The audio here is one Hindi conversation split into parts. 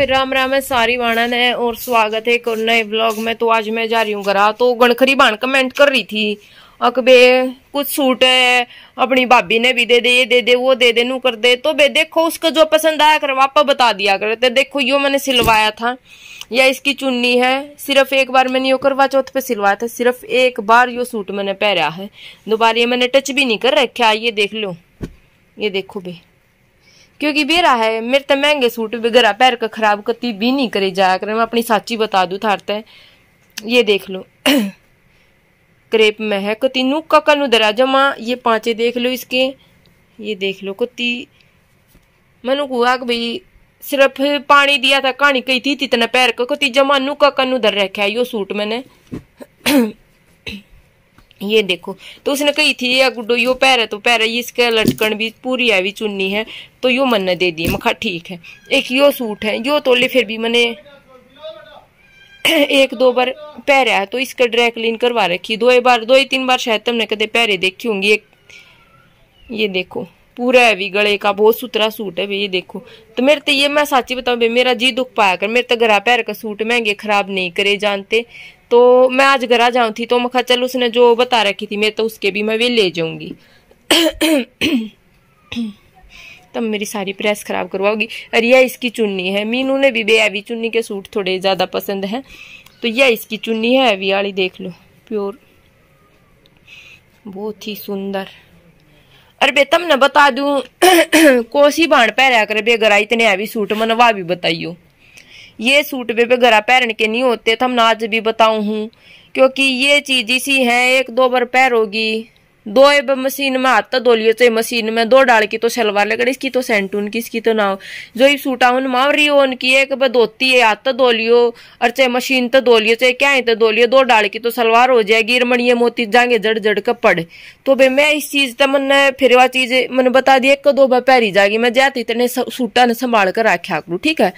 राम राम है, सारी वाणन है, और स्वागत है एक नए ब्लॉग में। तो आज मैं जा रही हूँ घरा। तो गणखरी बाण कमेंट कर रही थी। अकबे कुछ सूट है, अपनी भाभी ने भी दे दे, ये दे दे, वो दे दे, नू कर दे। तो बे, देखो, उसका जो पसंद आया कर वापा बता दिया कर। तो देखो, यो मैंने सिलवाया था। या इसकी चुन्नी है, सिर्फ़ एक बार मैंने यो करवा चौथ पे सिलवाया था, सिर्फ़ एक बार यो सूट मैंने पहरा है। दोबारा ये मैंने टच भी नहीं कर रखा। ये देख लो। ये देखो बे। क्योंकि बेरा है, मेरे तो महँगे सूट वगैरह पैर का खराब कती भी नहीं करे जाया कर। मैं अपनी साची बता दू थारते ये देख लो। क्रेप में है कति नुक का कनु दरा जमा, ये पांचे देख लो इसके। ये देख लो कति मनु हुआ कि भाई सिर्फ़ पानी दिया था, कहानी कही थी इतना पैर का। कति जमा नुक का कनु दर रखा है, यो सूट मैंने। ये देखो तो उसने कही थी, या गुड्डो, यो पैर है तो पैर है इसका लटकन भी पूरी है भी चुन्नी है तो यो मन दे दी, मखा ठीक है। एक यो सूट है, यो तोले फिर भी मैंने एक दो बार पैर है तो इसका ड्राई क्लीन करवा रखी दो बार, दो ही तीन बार शायद तुमने कदे पैरे देखी होंगी, एक ये देखो, पूरा है भी, गले का बहुत सुथरा सूट है ये देखो। तो मेरे तो ये मैं साची बताऊँ मेरा जी दुख पाया कर, मेरे तो गरा पैर का सूट महँगे खराब नहीं करे जानते। तो मैं आज घर आ जाऊँ थी तो मैं चल उसने जो बता रखी थी मैं तो उसके भी मैं वे ले जाऊँगी। तब मेरी सारी प्रेस खराब करवाओगी। और यह इसकी चुन्नी है। मीनू ने भी बेअवी चुन्नी के सूट थोड़े ज़्यादा पसंद है। तो यह इसकी चुन्नी है अभी वाली देख लो, प्योर। बहुत ही सुंदर। अरे, बे तमने बता दू, कोसी बाण पैरा करे, बे इतने हैवी सूट मनवा भी बताइयो। ये सूट पे गरा पहन के नहीं होते तो हम आज भी बताऊ हूँ। क्योंकि ये चीज़ इसी है, एक दो बार पैरोगी दो मशीन में हाथ तो धो लियो, चाहे मशीन में दो डाल की तो सलवार लगड़ी इसकी तो सेंटून की, इसकी तो ना जो ही सूटा उन मावरी हो उनकी एक धोती है, हाथ तो धो लियो, और चाहे मशीन तो धो लियो, चाहे क्या है तो धो लियो, दो डाल की तो सलवार हो जाएगी रमणीय मोती जाएँगे जड़ जड़ के पड़। तो भाई मैं इस चीज़ तो मन फिर वह चीज़ मैंने बता दी, एक दो पैरी जाएगी मैं जाती इतने सूटा ने संभाल कर रखा करूँ ठीक है?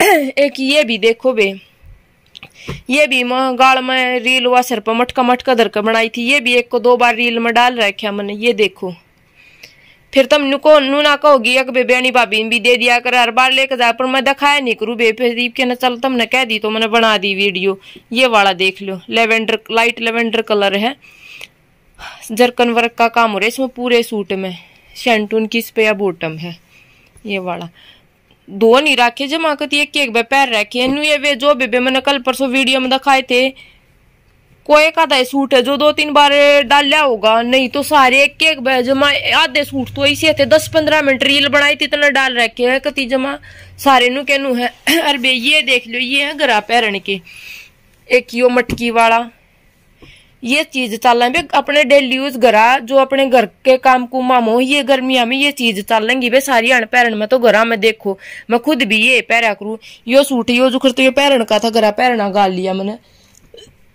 एक ये भी देखो बे। ये भी गाल में रील हुआ, सर पर मटका मटका धर कर बनाई थी। ये भी एक को दो बार रील में डाल रखा मैंने, ये देखो। फिर तुम नुको नू ना कहोगी एक बेबेनी भाभी भी दे दिया कर, हर बार लेकर जा, पर मैं दिखाया नहीं करूँ। बे बेफरीब के न चल तुमने कह दी तो मैंने बना दी वीडियो। ये वाला देख लो, लेवेंडर, लाइट लेवेंडर कलर है। जरकन वर्क का काम हो रहा है, इसमें पूरे सूट में। शेंटून किस पे या बॉटम है, ये वाला। दो नहीं रखे जमा करती एक एक पैर रखे ये वे जो बेबे मैंने कल परसों वीडियो में दिखाए थे कोई का सूट है जो दो तीन बार डाल लिया होगा नहीं तो सारे एक एक जमा आधे सूट तो ऐसे थे दस पंद्रह मिनट रील बनाई थी इतना डाल रखे है कति जमा सारे नु के नु है अरे ये देख लो ये है गरा पैरन के एक यो मटकी वाला ये चीज़ चल रही अपने डेली यूज़ घरा जो अपने घर के काम कुमा मो ये गर्मिया में ये चीज़ चल लेंगी वे सारी अण पैरन में तो घरा में देखो। मैं खुद भी ये पैरा करू। यो सूट, यो जुखर तो ये पैरन का था, घरा पैरना गाल लिया मैंने।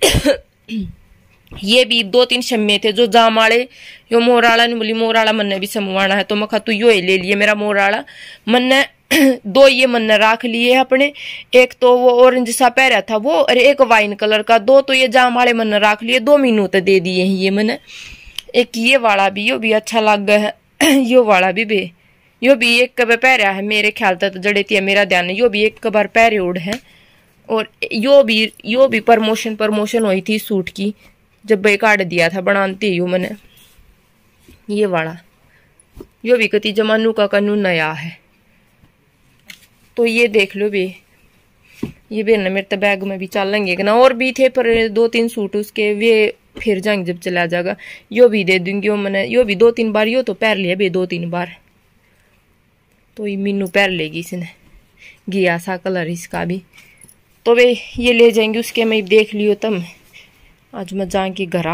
ये भी दो तीन शम्मे थे, जो जाम वाले यो मोराला ने बोली मोराला मन भी समवाना है तो मैं तू यो ले लिए, मेरा मोराला। मन दो ये मन राख लिए अपने। एक तो वो ऑरेंज सा पहरा था वो, और एक वाइन कलर का। दो तो ये जाम वाले मन राख लिए, दो मीनू तो दे दिए हैं ये मैंने। एक ये वाला भी, यो भी अच्छा लग गया है। यो वाला भी बे। यो भी एक कबर पहरा है, मेरे ख्याल तक तो जड़े थी मेरा ध्यान। यो भी एक कबार पहरे उड़ है। और यो भी यो भी प्रमोशन प्रमोशन हुई थी सूट की, जब बे काट दिया था, बनाती यू मैंने। ये वाला। यो भी कति जमानू का कनू नया है। तो ये देख लो बे ये भी ना मेरे तो बैग में भी चल लेंगे ना, और भी थे, पर दो तीन सूट उसके, वे फिर जाएँगे जब चला जाएगा। यो भी दे दूँगी वो मैंने, यो भी दो तीन बार, यो तो पैर लिया बे दो तीन बार। तो ये मीनू पैर लेगी इसने। गया सा कलर इसका भी। तो वे ये ले जाएँगे उसके, मैं देख लियो तब। आज मैं जाएँगी घर।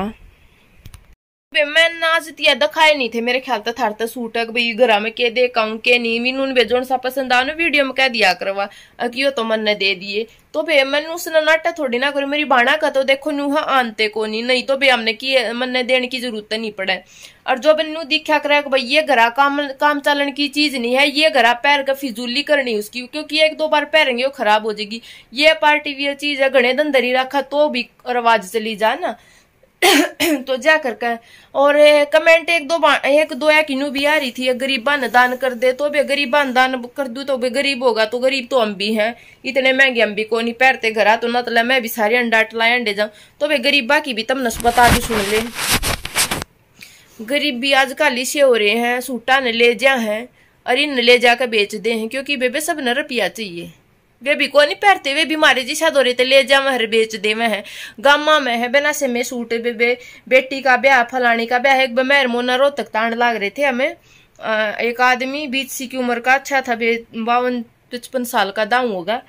मैं नाज तिया दिखाए नहीं थे। मेरे ख्याल थार तो सूट भाई घर में के दे कहूँ के नहीं मीनू भेजो सा पसंद आ वीडियो में कह दिया करवा। अकियो तो मन ने दे दिए। तो भे मैंने उसने नाटा थोड़ी ना करो, मेरी बाणा का तो देखो नूहा आनते को नहीं तो भे हमने की, मन ने देने की ज़रूरत नहीं पड़े। और जो मैनू दिखा करे भाई ये घरा काम काम चलन की चीज़ नहीं है, ये घरा पैर का फिजूली करनी उसकी, क्योंकि एक दो बार पैरेंगे वो खराब हो जाएगी। ये पार्टी वियर चीज़ है घने दंदरी रखा तो भी रवाज चली जा ना। तो जा करके और कमेंट एक दो एक दो या किनू भी आ रही थी गरीबा ने दान कर दे तो भी गरीबा ने दान कर दू तो भी गरीब होगा तो गरीब तो हम भी हैं। इतने महँगे हम भी को नहीं पैरते घर तो ना तो मैं भी सारे अंडा टलाए अंडे जाऊँ। तो भी गरीबा की भी तब नस बता दी सुन ले। गरीबी आजकल इसे हो रहे हैं, सूटा ने ले जा है, और इन ले जाकर बेच दे हैं, क्योंकि बेबे सब न रुपया चाहिए। वे भी को नहीं पहरते वे बीमारी जी शाद हो रही थे ले जा महर बेच दे में है। गामा में है बिना से में सूट बे, बे बेटी का ब्याह फलानी का ब्याह एक बमेर मोना रोहतक तांड लाग रहे थे हमें। एक आदमी बीच सी की उम्र का अच्छा था बावन पचपन साल का दाऊ होगा।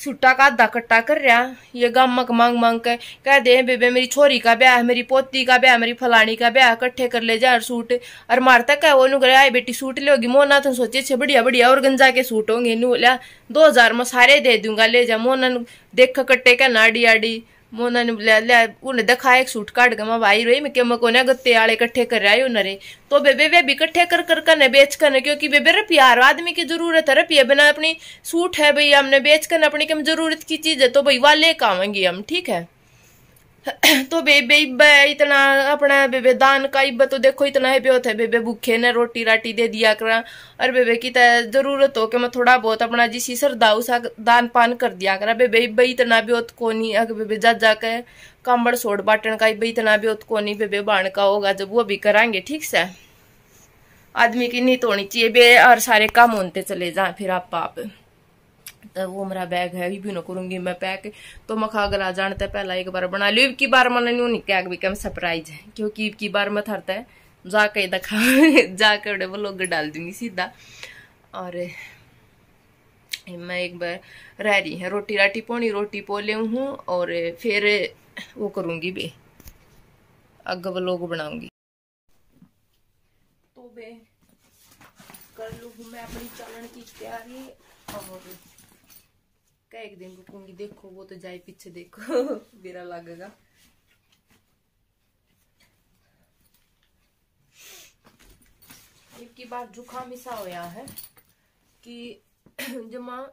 सुट्टा का आधा कट्टा कर रहा। ये गामक मांग मांग के कह दे बेबे, मेरी छोरी का ब्याह मेरी पोती का ब्याह मेरी फलानी का ब्याह कट्ठे कर ले जा सूट। और मार तक है वो नु करे आई बेटी, सूट लोगी मोना तो सोचे छे, बढ़िया बढ़िया, और गंजा के सूट होंगे नु लिया दो हज़ार में सारे दे दूँगा, ले जा, मोना देख कट्टे का नाड़ी आड़ी। मोना ने ले ले उन्हें देखा एक सूट काट के भाई रही मैं मैं कोने गत्ते आले इकट्ठे कर रहा है रे तो बेबे वे भी इकट्ठे कर कर कर बेच कर क्योंकि बेबे रे प्यार आदमी की ज़रूरत है रे रुपया बिना अपनी सूट है भाई हमने बेच कर अपनी कम ज़रूरत की चीज़ है तो भाई वाले कावेंगे हम ठीक है तो बेबे इतना अपना बेबे दान का इब्बा तो देखो इतना है ब्योत है। बेबे भूखे ने रोटी राटी दे दिया करा। और बेबे की ज़रूरत हो के मैं थोड़ा बहुत अपना जिसी सरदा उसा दान पान कर दिया करा। बेबे इब्बा, इतना ब्योत को नहीं अगर बेबे जा जाके कांबड़ सोड़ बाटन का इब्बा इतना ब्योत को नहीं बेबे बाण का होगा, जब वो भी करांगे ठीक से? आदमी की नीत होनी चाहिए। बे और सारे काम होते चले जाए, फिर आप आप तो वो मेरा बैग है भी ना करूँगी मैं पैक। तो मैं खा गला जानते पहला एक बार बना लियो। की बार मैंने नहीं क्या कम सरप्राइज़ है। क्योंकि की बार मैं थरता है। जाके दिखा जाकर वो लोग डाल दूँगी सीधा। और मैं एक बार रह रही है, रोटी राटी पोनी, रोटी पो ले हूँ, और फिर वो करूँगी बे अग लोग बनाऊँगी। तो बे, कर लू मैं अपनी चलन की तैयारी, और क्या एक दिन रुकूँगी देखो, वो तो जाए पीछे देखो। मेरा लगेगा। एक बार जुकाम ऐसा होया है कि जमा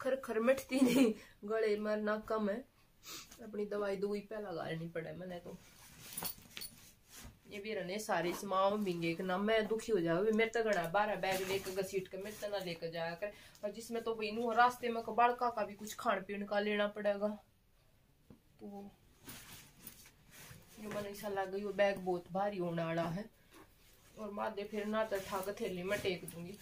खर खर मिटती नहीं, गले मरना कम है। अपनी दवाई दुई पे लगा लेनी पड़े, मैंने तो ये भी रहने सारी समाओ मिंगे के ना मैं दुखी हो जाऊ, मेरे तो गणा बारह बैग लेकर घसीट के मेरे तो ना लेकर जाया कर। और जिसमें तो भाई नू रास्ते में बड़का का भी कुछ खान पीन का लेना पड़ेगा। तो ये मन ऐसा लग गई, वो बैग बहुत भारी होने वाला है। और मादे फिर ना तो ठाक थैली में टेक दूँगी।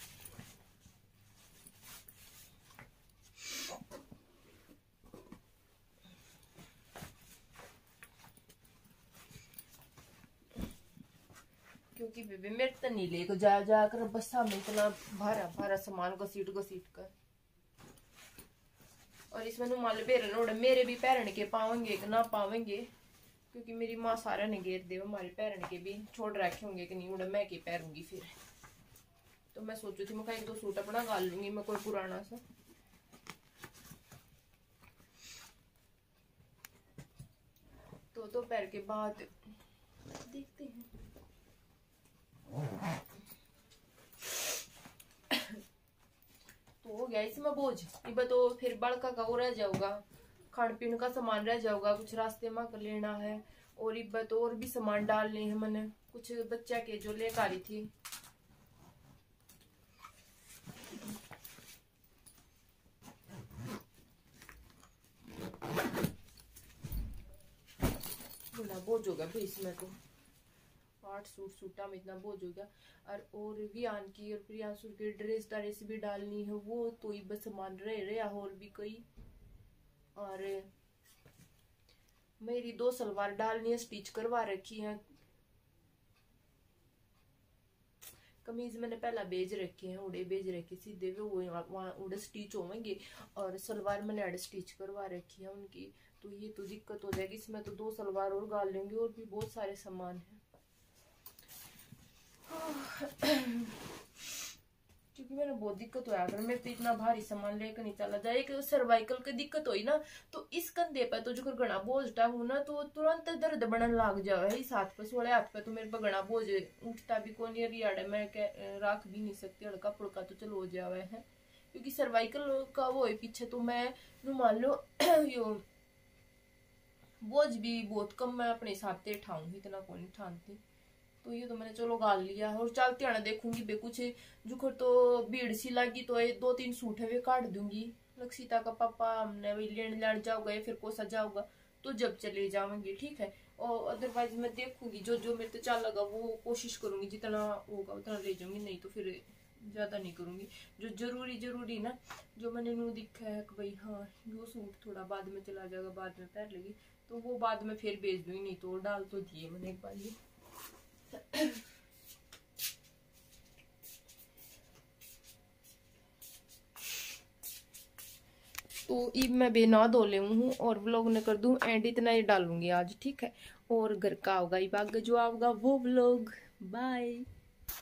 क्योंकि बेबे मेरे तो नहीं लेकर जा जाकर बसा में इतना भारा भारा सामान घसीट घसीट कर और इसमें नुमाल बेर नोड़ मेरे भी पैरन के पावेंगे कि ना पावेंगे, क्योंकि मेरी माँ सारा ने घेर दे हमारे पैरन के भी छोड़ रखे होंगे कि नहीं, उड़ा मैं के पैरूँगी फिर। तो मैं सोचू थी, मैं एक दो सूट अपना गाल लूँगी, मैं कोई पुराना सा। तो तो पैर के बाद देखते हैं तो हो गया इसमें बोझ। ये तो फिर बड़का का वो रह जाऊगा। खान पीन का सामान रह जाऊगा। कुछ रास्ते में कर लेना है। और इब्बा तो और भी सामान डालने हैं मैंने। कुछ बच्चा के जो लेकर आ रही थी बोझ होगा फिर इसमें तो। आठ सूट सूटा में इतना बोझ हो गया। और और वियान की और प्रियांशु की ड्रेस ड्रेस भी डालनी है, वो तो ही बस मान रहे रहे और भी कई। और, मेरी दो सलवार डालनी है स्टिच करवा रखी है। कमीज मैंने पहला बेच रखे हैं, उड़े बेच रखे, सीधे वो वहाँ उड़े स्टिच होंगे और सलवार मैंने अड़ स्टिच करवा रखी है उनकी। तो ये तो दिक्कत हो जाएगी, इसमें तो दो सलवार और गाल लेंगे, और भी बहुत सारे सामान है। क्योंकि मैंने बहुत दिक्कत हुआ अगर मैं तो इतना भारी सामान लेकर नहीं चला जाए। कि सर्वाइकल की दिक्कत हुई ना तो इस कंधे पर तो जो घना बोझटा हूँ ना तो तुरंत दर्द बनने लग जाए इस हाथ पे सोले हाथ पे तो मेरे पर घना बोझ उठता भी कौन रियाड़े मैं रख भी नहीं सकती, हड़का फुड़का तो चलो हो जावे, है। क्योंकि सर्वाइकल का वो है, पीछे तो मैं मान लो, यो बोझ भी बहुत कम मैं अपने हिसाब से ठाऊँगी इतना कौन ठानती। तो ये तो मैंने चलो गाल लिया और चलते आना देखूँगी बे, कुछ जुखर तो भीड़ सी लगी तो ये दो तीन सूट है वे काट दूँगी। लक्सीता का पापा हमने वही लेने लड़ जाओगा फिर कोसा जाओगा तो जब चले जाऊँगी, ठीक है? और अदरवाइज़ मैं देखूँगी, जो जो मेरे तो चल लगा, वो कोशिश करूँगी, जितना होगा उतना ले जाऊँगी, नहीं तो फिर ज़्यादा नहीं करूँगी। जो ज़रूरी ज़रूरी ना, जो मैंने नू दिखा है कि भाई हाँ वो सूट थोड़ा बाद में चला जाएगा, बाद में लेगी तो वो बाद में फिर भेज दूँगी, नहीं तो डाल तो दिए मैंने एक बार ये। तो अब मैं बेना धो ले हूँ और व्लॉग न कर दूँ एंड इतना ही डालूँगी आज, ठीक है? और घर का होगा ये बाग जो आओगा वो व्लॉग बाय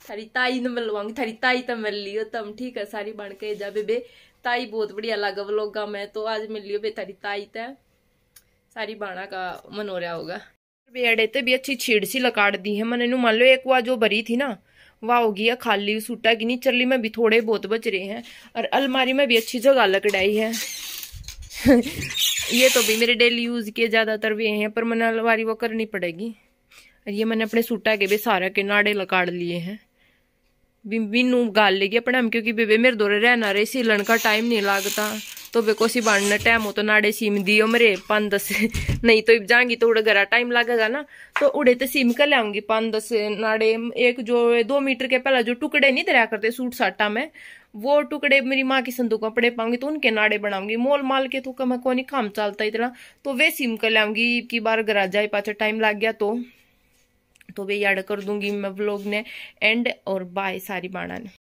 थारी ताई ने मिलवाऊँगी थारी ताई तो मिल लियो, तम, ठीक है? सारी बन के जा बेबे। ताई बहुत बढ़िया लगा व्लॉगा में तो आज मिल लियो बे, थारी ताई तो। सारी बाणा का मन रहा होगा। बेड़े तो भी अच्छी छीड़ सी लकाड़ दी है मैंने मान लो एक बार जो भरी थी ना वाह है खाली सूटा की नहीं चली में भी थोड़े बहुत बच रहे हैं और अलमारी में भी अच्छी जगह लकड़ाई है ये तो भी मेरे डेली यूज़ के ज़्यादातर वे हैं पर मैंने अलमारी वो करनी पड़ेगी और ये मैंने अपने सूटा के भी सारा के नाड़े लकाड़ लिए हैं बिनू गाल लेगी अपने हम, क्योंकि बेबे मेरे दौरे रहना रहे सिलन का टाइम नहीं लगता। तो बेको सी बांधना टाइम हो तो नाड़े सीम दियो मेरे पाँच दस। नहीं तो जाऊँगी तो उड़े घर टाइम लगेगा ना। तो उड़े तो सीम कर लाऊँगी पाँच दस। नाड़े एक जो दो मीटर के पहला जो टुकड़े नहीं दरिया करते, सूट साटा में, वो टुकड़े मेरी माँ की संदूक में पड़े पाऊँगी तो उनके नाड़े बनाऊँगी। मोल माल के तो मैं कौन काम चलता इतना। तो वे सीम कर लाऊँगी की बार गरा जाए पाचा टाइम लग गया तो। तो वे याद कर दूँगी मैं व्लॉग ने. एंड और बाय सारी बाणा ने